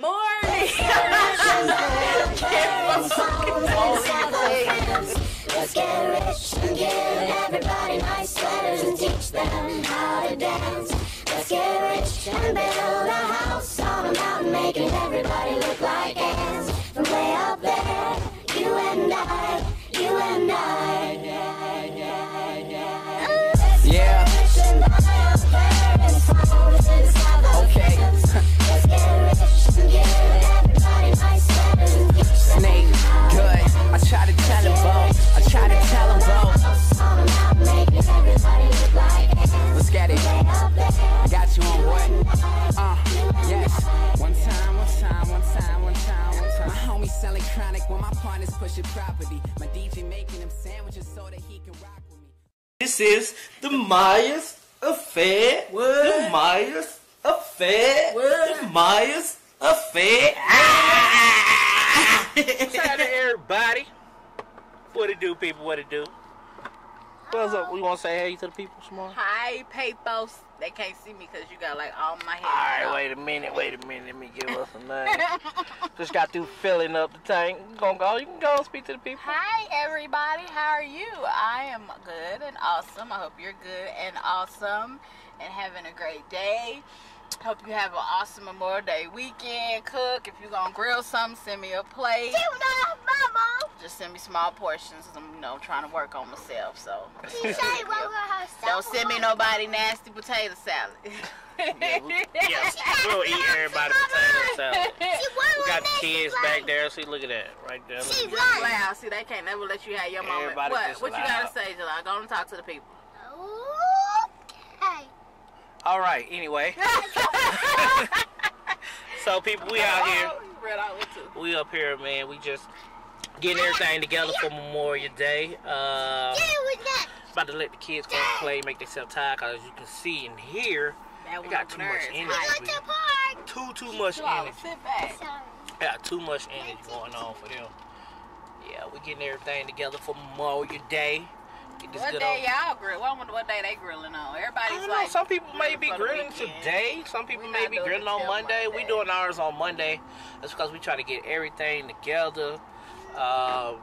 Morning. Let's get rich and give everybody nice sweaters and teach them how to dance. Let's get rich and build a house on a mountain, making everybody look like ants. From way up there, you and I, you and I. Yeah, yeah, yeah. Let's get rich and buy a Paris house in the south of Okay. France. Let's get rich and give everybody nice sweaters and teach them Snake, good. I try to tell him, Bo. I try to tell him, Bo. on a mountain, making everybody look like ants. Let's get it. I got you on what? Uh, yes. One time, one time, one time, one time, one time. My homie selling chronic when my partner's pushing property. My DJ making him sandwiches so that he can rock with me. This is the Myers AFFECT. What? The Myers AFFECT. What? The Myers AFFECT. Ah! Shout out to everybody. What it do, people? What it do? What's up? We want to say hey to the people, Small? Hi, Papos. They can't see me because you got like all my hair. All right, wait a minute, wait a minute. Let me give us a name. Just got through filling up the tank. You gonna go? You can go and speak to the people. Hi, everybody. How are you? I am good and awesome. I hope you're good and awesome and having a great day. Hope you have an awesome Memorial Day weekend. Cook. If you're going to grill something, send me a plate. Just send me small portions. I'm, you know, trying to work on myself. So don't send me nobody nasty potato salad. Yes, we'll eat everybody potato salad. We got the kids back there. See, look at that right there. Look at. Loud. See, they can't never let you have your moment. What? What you gotta say, July? Go and talk to the people. All right. Anyway, so people, we out here. You read out with two. We up here, man. We just getting everything together for Memorial Day. Uh, about to let the kids go and play, make themselves tired. Cause as you can see and hear, That they got too much energy. Too too much energy. sit. Got too much energy going on for them. Yeah, we getting everything together for Memorial Day. Get this What good day old. y'all grill? I wonder what day they grilling on. I Everybody's don't know. like, Some people may be grilling today. Some people We may be grilling on till Monday. We doing ours on Monday. That's because we try to get everything together. Uh,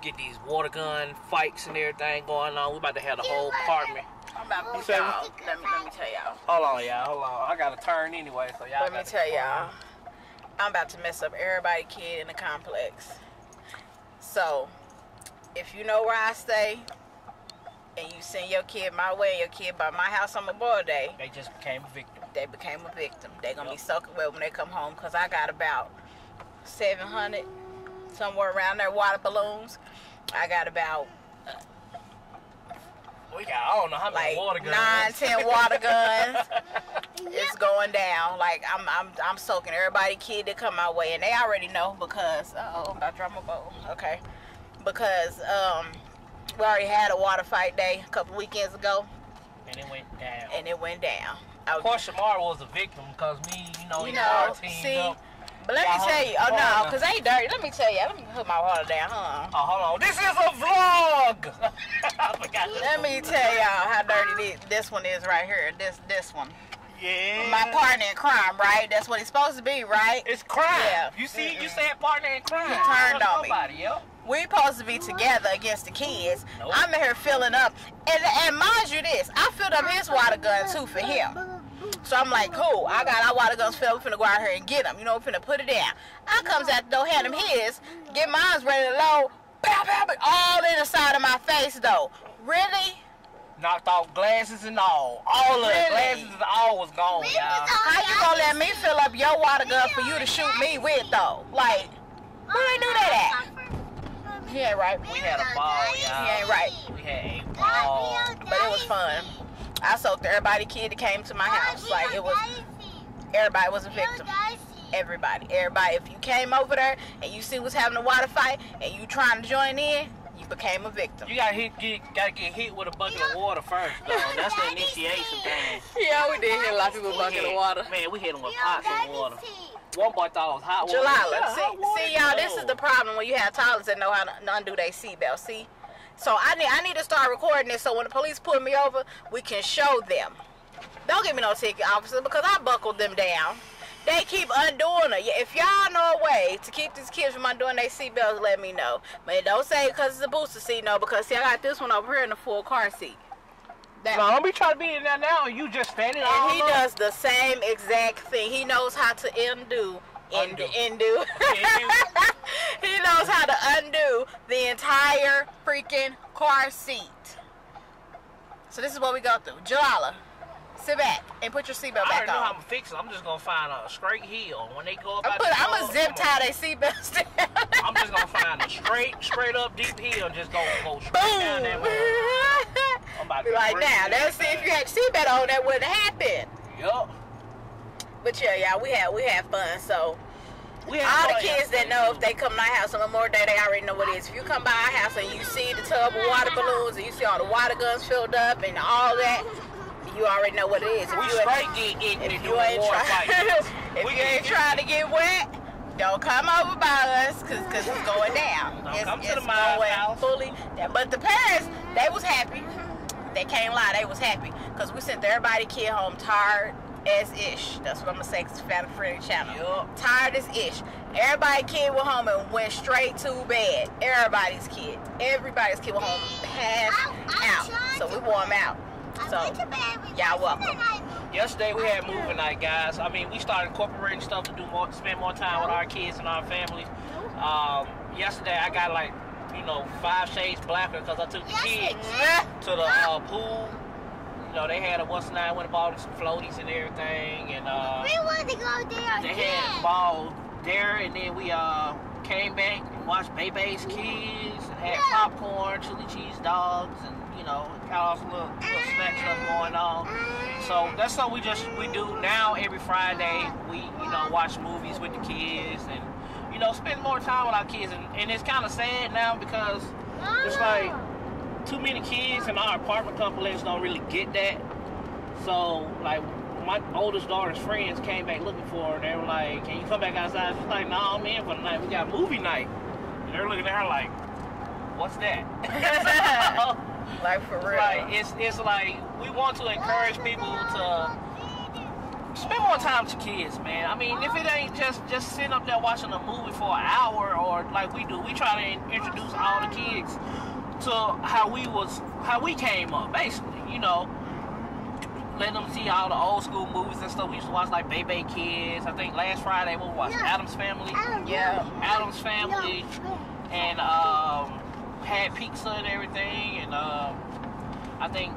get these water gun fights and everything going on. We about to have the whole apartment. I'm about to You say y'all. Let me let me tell y'all. Hold on, y'all. Hold on. I got to turn anyway, so y'all. Let me tell y'all. I'm about to mess up everybody kid in the complex. So, if you know where I stay, and you send your kid my way, and your kid by my house on Memorial Day, They just became a victim. they became a victim. They're gonna be Yep. soaking wet when they come home because I got about 700 somewhere around there water balloons. I got about We got I don't know how many like water guns. nine, ten water guns. It's going down. Like I'm, I'm, I'm soaking everybody kid that come my way, and they already know because oh, I'm about to drop my bowl. Okay, because um, we already had a water fight day a couple weekends ago, and it went down. and it went down. I Of course, Shamar was a victim because me, you know, you know, our team see. up. But let me tell you, oh no, because they ain't dirty. Let me tell you, let me put my water down, huh? Oh, hold on. This is a vlog. I forgot. Let one. me tell y'all how dirty this, this one is right here. This this one. Yeah. My partner in crime, right? That's what he's supposed to be, right? It's crime. Yeah. You see, you said partner in crime. He turned on me. Nobody, yep. We supposed to be together against the kids. Nope. I'm in here filling up, and and mind you this, I filled up his water gun too for him. So I'm like, cool. I got our water guns filled. We finna go out here and get them. You know, we finna put it down. I comes out the door, hand him his, get mine's ready to load. Pow, pow, pow, all in the side of my face though. Really? Knocked off glasses and all. All of Really? the glasses and all was gone, y'all. How you gonna let me fill up your water gun for you to shoot me with though? Like, where they do that at? He ain't right. We had a ball, y'all. He ain't right. We had a ball. But it was fun. I soaked everybody kid that came to my house. Like it was everybody was a victim. Everybody. Everybody. If you came over there and you see what's having a water fight and you trying to join in, you became a victim. You gotta hit, get, gotta get hit with a bucket of water first, though. That's the initiation thing. Yeah, we did hit a lot of people We bucket of water. Man, we hit them with pots of water. One boy thought it was hot water. Yeah, see, hot water. see y'all, this is the problem when you have toddlers that know how to undo their seatbelt. See, so I need I need to start recording this so when the police pull me over, we can show them. Don't give me no ticket, officer, because I buckled them down. they keep undoing it. If y'all know a way to keep these kids from undoing their seatbelts, let me know. But don't say because it's a booster seat, no, because see, I got this one over here in the full car seat. That No, don't be trying to be in there now you just standing and he up. does the same exact thing. He knows how to. Undo. Undo. undo. he knows how to undo the entire freaking car seat. So this is what we go through. Jalala, sit back and put your seatbelt back. on. I know how. I'm fixing. I'm just gonna find a straight heel when they go up. I'm, put, the I'm gonna zip tie their seatbelts down. I'm just gonna find a straight, straight up deep heel and just go go straight down that Boom. way. I'm about to Be like, now, it. let's see if you had your seatbelt on, that wouldn't happen. Yup. But yeah, yeah, we had we had fun. So all the kids that know if they come to our house on Memorial Day, they already know what it is. If you come by our house and you see the tub of water balloons and you see all the water guns filled up and all that, you already know what it is. If we you straight get ignorant if and you doing ain't war trying, fights. if We you ain't trying to get wet, don't come over by us, cause, cause it's going down. Don't it's, come to it's the Miles going house. fully. But the parents, they was happy. They can't lie, they was happy, cause we sent everybody kid home tired as ish. That's what I'm gonna say, cause it's a family friendly channel. Yup. Tired as ish. Everybody kid went home and went straight to bed. Everybody's kid. Everybody's kid went home passed out. So we wore them out. So y'all welcome. Yesterday we had movie night, guys. I mean, we started incorporating stuff to do more, spend more time with our kids and our families. Um, yesterday I got like, you know, five shades blacker because I took the kids to the uh, pool. You know, they had a what's nine went and bought some floaties and everything, and uh, We want to go there they had balls there, and then we uh came back and watched Bebe's Kids had popcorn, chili cheese dogs, and you know, got all some little, little snack stuff going on. So that's what we just we do now every Friday. We you know watch movies with the kids and you know spend more time with our kids, and, and it's kind of sad now because it's like too many kids in our apartment complex don't really get that. So like my oldest daughter's friends came back looking for her. They were like, "Can you come back outside?" She's like, "No, I'm in for the night. We got movie night." And they're looking at her like, "What's that?" Like for real. like it's it's like we want to encourage people to spend more time with your kids, man. I mean, if it ain't just just sitting up there watching a movie for an hour or like we do, we try to introduce all the kids to how we was how we came up, basically. You know, let them see all the old school movies and stuff. We used to watch like Bebe Kids. I think last Friday we watched Addams Family. Yeah. Addams Family and um, had pizza and everything. And um, I think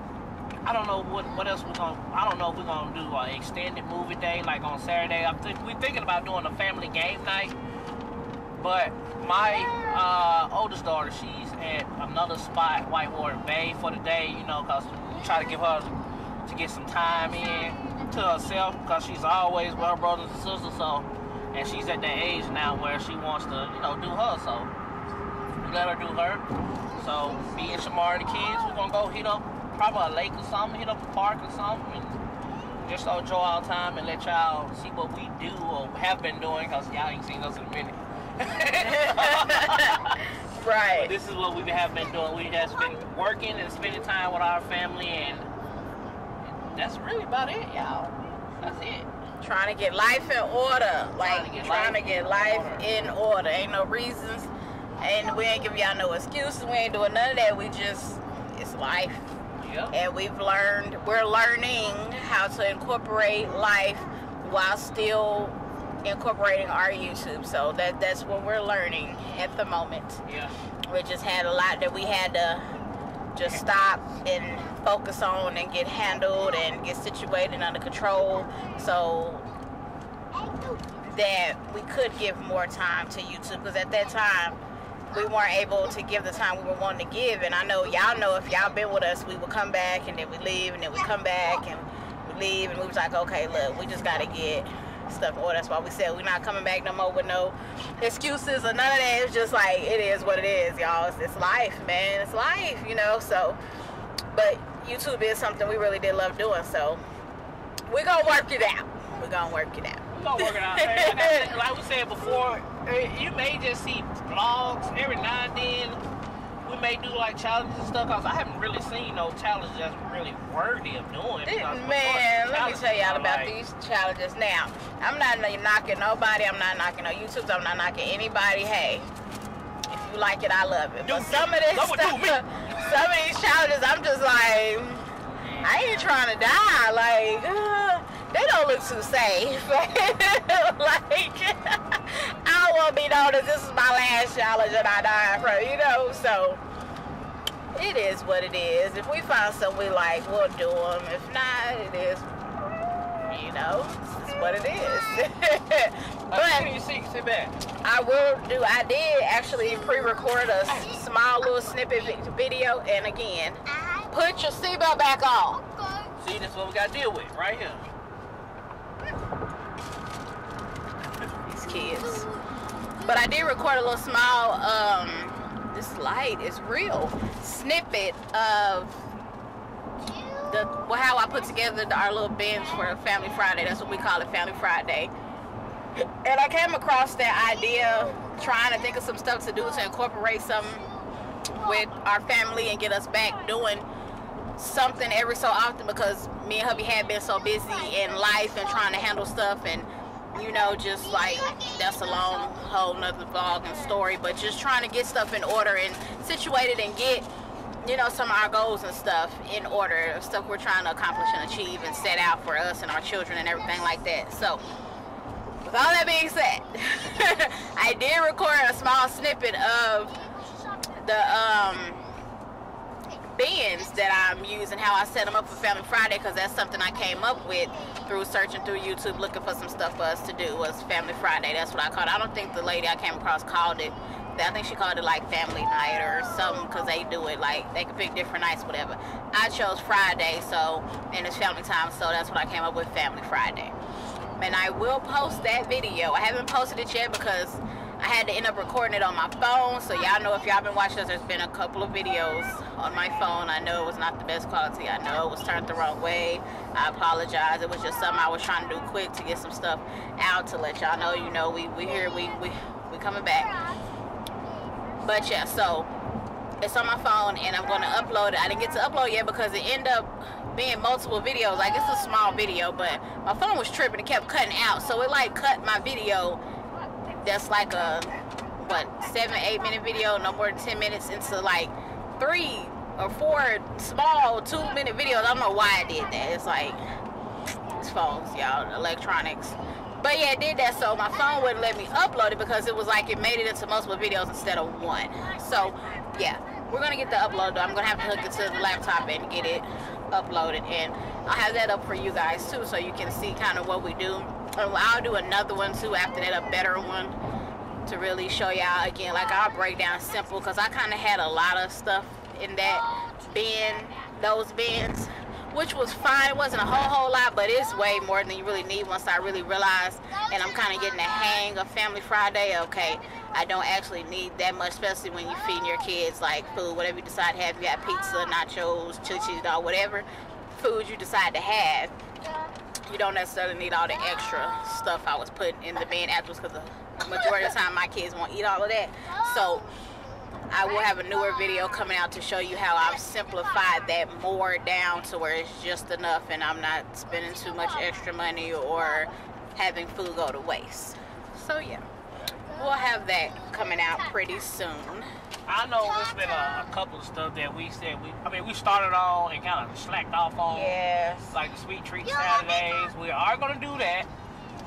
I don't know what what else we're gonna. I don't know if we're gonna do an extended movie day like on Saturday. I'm think we're thinking about doing a family game night. But my uh, oldest daughter, she's at another spot, Whitewater Bay, for the day. You know, cause we try to give her to get some time in to herself, cause she's always with her brothers and sisters. So, and she's at that age now where she wants to, you know, do her. So let her do her. So me and Shamar and the kids, we're gonna go hit up probably a lake or something, hit up a park or something, and just enjoy our time and let y'all see what we do or have been doing, cause y'all ain't seen us in a minute. Right. This is what we have been doing. We just been working and spending time with our family, and that's really about it, y'all. That's it. Trying to get life in order. Like to get trying to life get in life order. in order. Ain't no reasons. And we ain't giving y'all no excuses. We ain't doing none of that. We just it's life. Yep. And we've learned we're learning how to incorporate life while still incorporating our YouTube. So that that's what we're learning at the moment. Yeah. We just had a lot that we had to just stop and focus on and get handled and get situated under control so that we could give more time to YouTube because at that time we weren't able to give the time we were wanting to give. And I know y'all know if y'all been with us we would come back and then we leave and then we come back and we leave. And we was like okay look we just gotta get stuff order that's why we said we're not coming back no more with no excuses or none of that. It's just like it is what it is y'all. It's, it's life man. It's life you know? So but YouTube is something we really did love doing. So we're gonna work it out. We're gonna work it out We're gonna work it out. Like, like we said before, eh, you may just see vlogs every now and then. we may do like challenges and stuff. Cause I haven't really seen no challenges that's really worthy of doing. Man, let me tell y'all about like- these challenges. Now, I'm not knocking nobody. I'm not knocking no YouTubes. I'm not knocking anybody. Hey, if you like it, I love it. Do But me. some of this Love it, do stuff, some of these challenges, I'm just like, I ain't trying to die. Like, uh, they don't look too safe. like, I don't want to be known as this is my last challenge and I die from, you know. So it is what it is. If we find something we like, we'll do them. If not, it is, you know, this is what it is. But you see? Sit back. I will do. I did actually pre-record a small little snippet video, and again, put your seatbelt back on. See, this is what we got to deal with right here. These kids. But I did record a little small. Um, this light is real snippet of the well, how I put together our little bins for Family Friday. That's what we call it, Family Friday. And I came across that idea, trying to think of some stuff to do to incorporate something with our family and get us back doing something every so often because me and hubby had been so busy in life and trying to handle stuff and you know just like that's a long whole nother vlog and story but just trying to get stuff in order and situated and get you know some of our goals and stuff in order of stuff we're trying to accomplish and achieve and set out for us and our children and everything like that. So with all that being said i did record a small snippet of the um bins that I'm using, how I set them up for Family Friday, because that's something I came up with through searching through YouTube, looking for some stuff for us to do. Was Family Friday? That's what I called. it. I don't think the lady I came across called it. I think she called it like Family Night or something, because they do it like they can pick different nights, whatever. I chose Friday, so and it's family time, so that's what I came up with, Family Friday. And I will post that video. I haven't posted it yet because I had to end up recording it on my phone. So y'all know if y'all been watching us, there's been a couple of videos on my phone. I know it was not the best quality. I know it was turned the wrong way. I apologize. It was just something I was trying to do quick to get some stuff out to let y'all know. You know, we we here. We we we coming back. But yeah, so it's on my phone and I'm gonna upload it. I didn't get to upload yet because it ended up being multiple videos. Like it's a small video, but my phone was tripping. It kept cutting out, so it like cut my video. That's like a what seven, eight minute video, no more than ten minutes into like three or four small two minute videos. I don't know why I did that. It's like it's phones, y'all, electronics. But yeah, I did that so my phone wouldn't let me upload it because it was like it made it into multiple videos instead of one. So yeah, we're gonna get the upload. Though. I'm gonna have to hook it to the laptop and get it uploaded, and I'll have that up for you guys too, so you can see kind of what we do. And I'll do another one too after that, a better one to really show y'all again. Like I'll break down simple because I kind of had a lot of stuff in that bin, those bins, which was fine. It wasn't a whole whole lot, but it's way more than you really need once I really realized. And I'm kind of getting the hang of Family Friday. Okay, I don't actually need that much, especially when you're feeding your kids like food, whatever you decide to have. You got pizza, nachos, chili dog, whatever food you decide to have. You don't necessarily need all the extra stuff I was putting in the bin afterwards because the majority of the time my kids won't eat all of that. So I will have a newer video coming out to show you how I've simplified that more down to where it's just enough and I'm not spending too much extra money or having food go to waste. So yeah, we'll have that coming out pretty soon. I know it's been a, a couple of stuff that we said we. I mean, we started on and kind of slacked off on. Yes. Like the sweet treat Saturdays. We are gonna do that.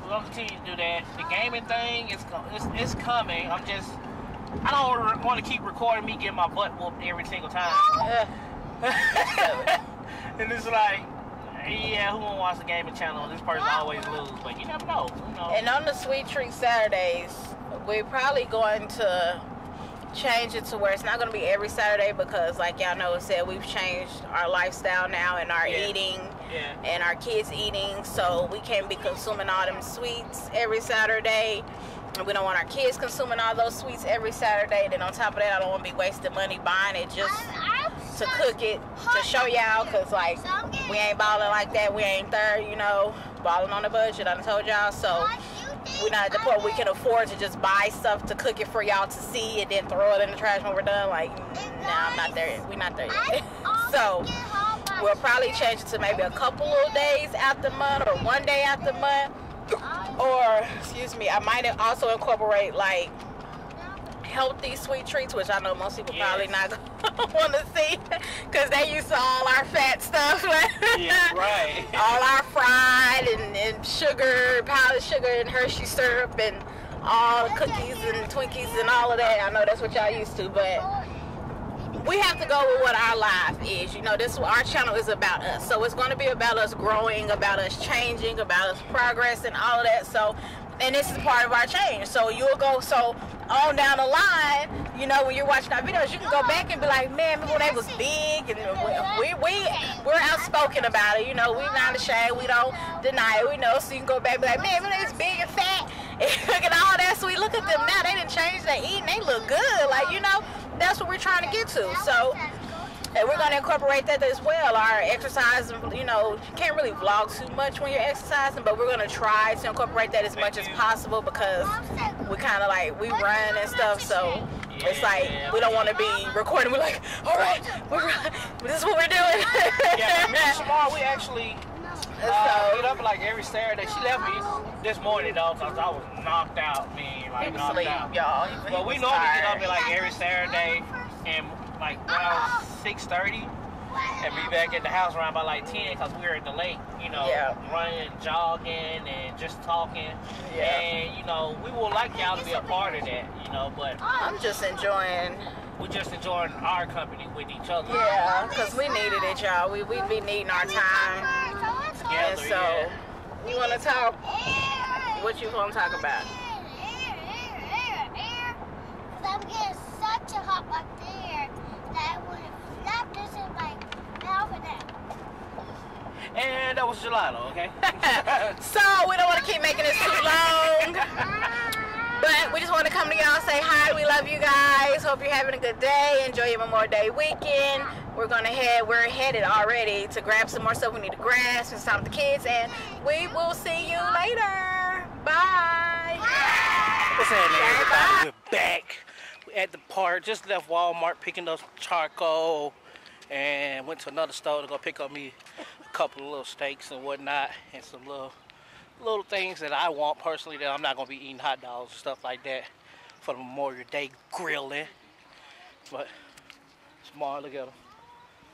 We're gonna continue to do that. The gaming thing is co- it's, it's coming. I'm just. I don't want to keep recording me getting my butt whooped every single time. And it's like, yeah, who won't watch the gaming channel? This person always lose, but you never know. You know. And on the Sweet Treat Saturdays, we're probably going to change it to where it's not going to be every Saturday because, like y'all know, it said we've changed our lifestyle now and our Yeah. eating yeah. and our kids eating, so we can't be consuming all them sweets every Saturday. And we don't want our kids consuming all those sweets every Saturday. Then on top of that, I don't want to be wasting money buying it just to cook it to show y'all because like we ain't balling like that we ain't third you know balling on the budget i told y'all so we're not at the point we can afford to just buy stuff to cook it for y'all to see and then throw it in the trash when we're done like No, I'm not there. yet. We're not there yet. so we'll probably change it to maybe a couple of days out the month or one day out the month. Or, excuse me, I might also incorporate like healthy sweet treats, which I know most people probably not want to see because they used to all our fat stuff. Yeah, right. all our fried and, and sugar, powdered sugar and Hershey syrup and all the cookies and Twinkies and all of that. I know that's what y'all used to, but we have to go with what our life is. You know, this our channel is about us. So it's going to be about us growing, about us changing, about us progress and all of that. So and this is part of our change. So you'll go so on down the line, you know, when you're watching our videos, you can go back and be like, man, when they was big and we we we're outspoken about it. You know, we're not ashamed, we don't deny it. We know, so you can go back and be like, man, when they was big and fat, and look at all that sweet. Look at them now. They didn't change their eating. They look good. Like you know, that's what we're trying to get to. So. And we're going to incorporate that as well. Our exercise, you know, you can't really vlog too much when you're exercising, but we're going to try to incorporate that as much as possible because we kind of like, we run and stuff. So it's like, we don't want to be recording. We're like, all right, we're, this is what we're doing. Yeah, me and we actually uh, so- get up like every Saturday. She left me this morning though, cause I was knocked out, man, like knocked out. y'all. But we normally get up at like every Saturday and like around six thirty and be back at the house around by like ten because we were at the lake, you know, Yeah. running, jogging, and just talking. Yeah. And you know, we would like y'all to be a part of that, you know, but I'm just enjoying, we're just enjoying our company with each other. yeah, because we needed it, y'all. We, we be needing our time. And Together, so, yeah. you want to talk? What you want to talk about? Cause I'm getting such a hot back there that when it snapped this in my mouth and that. And that was gelato, okay? so we don't want to keep making this too long. But we just want to come to y'all and say hi. We love you guys. Hope you're having a good day. Enjoy your Memorial Day weekend. We're gonna head. We're headed already to grab some more stuff we need to grab, spend time with the kids, and we will see you later. Bye. What's happening, everybody? We're back at the park. Just left Walmart picking up charcoal and went to another store to go pick up me couple of little steaks and whatnot and some little little things that I want personally that I'm not gonna be eating hot dogs and stuff like that for the Memorial Day grilling. But Smart, look at him.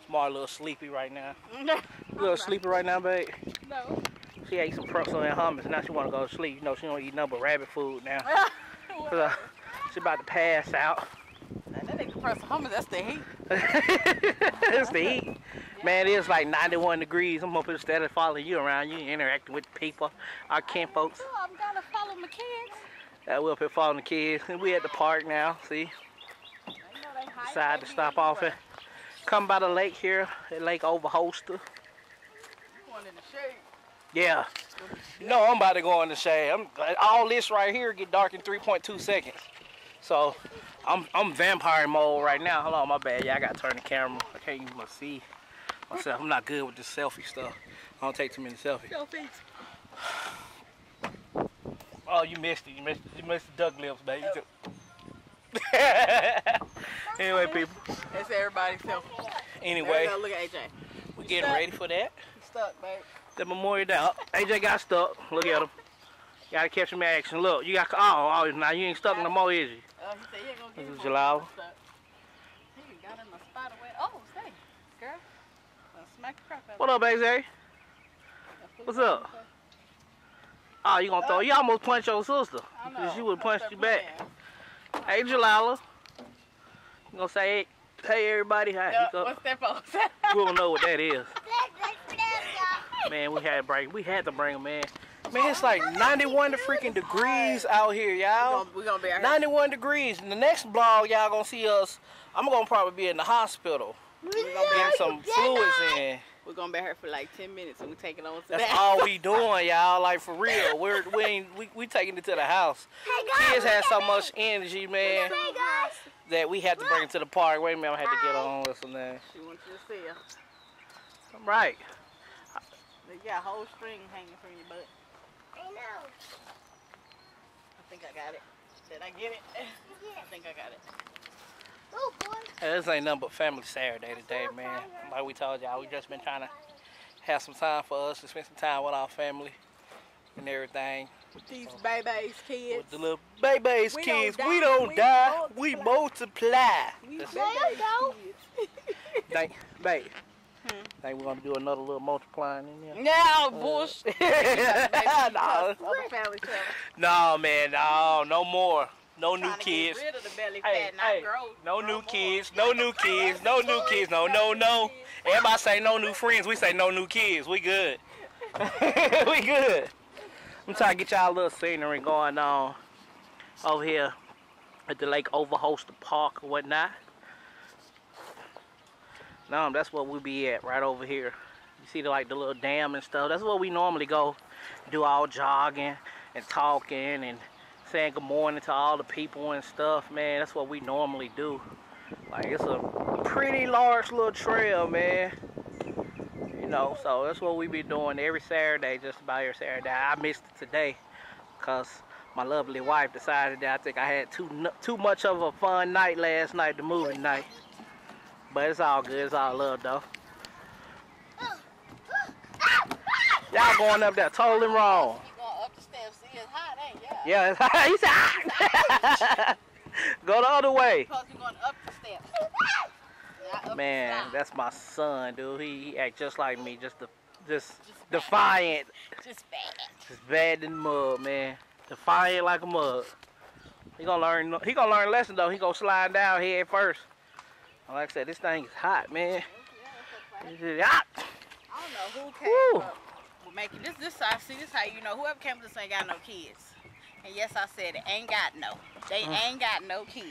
Smart, a little sleepy right now. A little sleepy right now, babe. No. She ate some pretzel and hummus. And now she want to go to sleep. You know she don't eat nothing but rabbit food now. So, she about to pass out. that nigga press hummus. That's the heat. that's the heat. Man, it's like 91 degrees. I'm up instead of following you around. You interacting with people, our camp folks. Oh, I'm gonna follow my kids. Uh, we up here following the kids. And we at the park now. See, decided to stop off and come by the lake here, at Lake Overholser. You going in the shade. Yeah. No, I'm about to go in the shade. I'm, all this right here get dark in 3.2 seconds. So I'm I'm vampire mode right now. Hold on, my bad. Yeah, I gotta turn the camera. I can't even see myself. I'm not good with this selfie stuff. I don't take too many selfies. Selfies. Oh, you missed it. You missed you missed the duck lips, baby. anyway, people. That's everybody's selfie. Anyway, Look at AJ. We're getting ready for that. He's stuck, babe. The Memorial Day. Oh, AJ got stuck. Look at him. Gotta catch him in action. Look, you got. Oh, oh, now you ain't stuck no more, is you? Uh, he said he ain't gonna get This is Jalal. he's stuck. He got in the spot away. Oh, stay, girl. I'll smack the crap out of What up, AJ? you. what's up? Oh, you gonna throw? You almost punched your sister. I know. Because she would punch you back. playing. Hey, Jalala. You gonna say, hey, everybody, hi. Yeah, You go- what's that for? we don't know what that is. Man, we had to bring, we had to bring him, man. Man, it's like 91 to freaking degrees out here, y'all. We're gonna be out here. 91 degrees. In the next vlog, y'all gonna see us. I'm gonna probably be in the hospital. We're gonna be Getting some fluids in. We're gonna be here for like 10 minutes and we taking on to That's that. all we doing, y'all. Like for real. We're we ain't we, we taking it to the house. Hey guys, Kids have so at much energy, man, Hey guys. that we have to bring it to the park. Wait a minute, I had to get on with and that. She wants you to see her. I'm right. You got a whole string hanging from your butt. I know. I think I got it. Did I get it? I think I got it. Hey, this ain't nothing but family Saturday today, man. Like we told y'all, we just been trying to have some time for us to spend some time with our family and everything. With These babies, kids. With the little babies, We don't kids, we don't we die, multiply. we multiply. These That's- babies, kids. Think, babe, hmm. think we're gonna do another little multiplying in there? No, uh, bullshit. no, Other family trouble. no, man, no, no more. No new kids. Get rid of the belly Hey, hey, grow. no grow new more. kids, no new kids, no new kids, no, no, no. Everybody say no new friends. We say no new kids. We good. we good. I'm trying to get y'all a little scenery going on over here at the Lake Overholser Park or whatnot. No, that's what we be at right over here. You see the like the little dam and stuff. That's where we normally go, do all jogging and talking and saying good morning to all the people and stuff, man. That's what we normally do. Like it's a pretty large little trail, man. You know, so that's what we be doing every Saturday, just about every Saturday. I missed it today because my lovely wife decided that I think I had too too much of a fun night last night, the movie night. But it's all good. It's all love though. Y'all going up there totally wrong. You going up the steps? See, it's hot, ain't ya? Yeah, hot. He's hot. Go the other way. Because you're going up the steps. Man, that's my son, dude. He, he act just like me, just the, just defiant, just bad. just bad in the mud, man. Defiant like a mug. He gonna learn. He gonna learn a lesson though. He gonna slide down head first. Like I said, this thing is hot, man. It's just hot. I don't know who came Woo. up with making this. This I see. This how you know whoever came with this ain't got no kids. And yes, I said it ain't got no. They mm. ain't got no kids.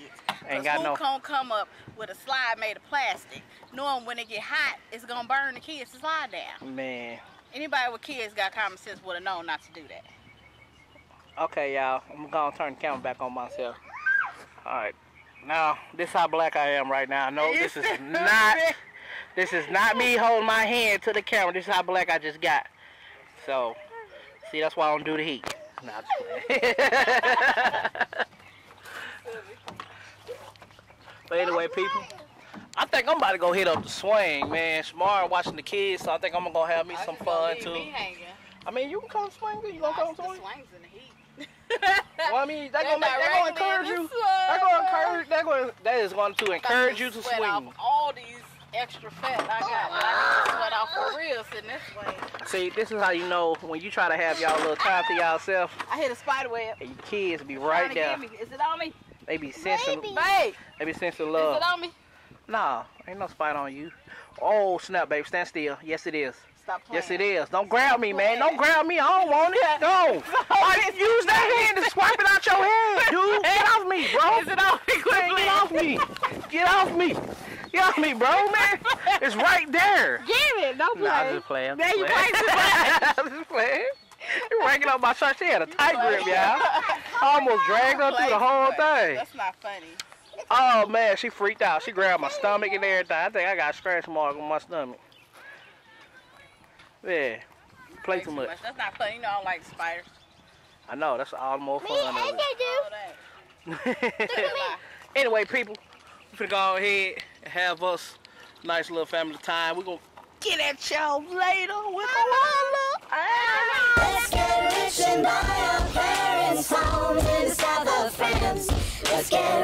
Ain't got who no- gonna come up with a slide made of plastic, knowing when it get hot, it's gonna burn the kids to slide down. Man. Anybody with kids got common sense would have known not to do that. Okay, y'all. I'm gonna turn the camera back on myself. All right. Now, this is how black I am right now. No, this is not. This is not me holding my hand to the camera. This is how black I just got. So, see, that's why I don't do the heat. Nah, I'm just but anyway, people, I think I'm about to go hit up the swing, man. Tomorrow watching the kids, so I think I'm gonna have me some fun too. Me. I mean, you can come swing. You gonna come the swing? swings in the heat. Well, I mean, that They're gonna, make, that gonna encourage you. sun. That gonna encourage. That gonna. That is going to encourage you to swing. all these extra fat I got. but I need to sweat off for real sitting this way. See, this is how you know when you try to have y'all little time to yourself, I hit a spider web. and your kids be right to there. get me. Is it on me? They be sensing. Babe, They be sensing is love. it on me? Nah, ain't no spider on you. Oh snap, babe, stand still. Yes, it is. Stop playing. Yes, it is. Don't grab me, man. Don't grab me. I don't want it. Go. You use that hand to swipe it out your head, dude? Get off me, bro. Is it on me? Man, get off me. Get off me. Get off me, bro, man. It's right there. Give it. Don't Nah, I'm just playing. There you playing. I'm just playing. You're ranking up my shirt. She had a tight grip, y'all. I almost dragged her through the whole thing. That's not funny. Oh man, she freaked out. She grabbed my stomach and everything. I think I got a scratch mark on my stomach. Yeah, play too much. That's not fun. You know I don't like spiders. I know that's all the more fun of Oh, that. it. anyway, people, we finna go ahead and have us a nice little family time. We're gonna get at y'all later with a holla. Let's get rich and buy our parents' home in the south of France. Let's get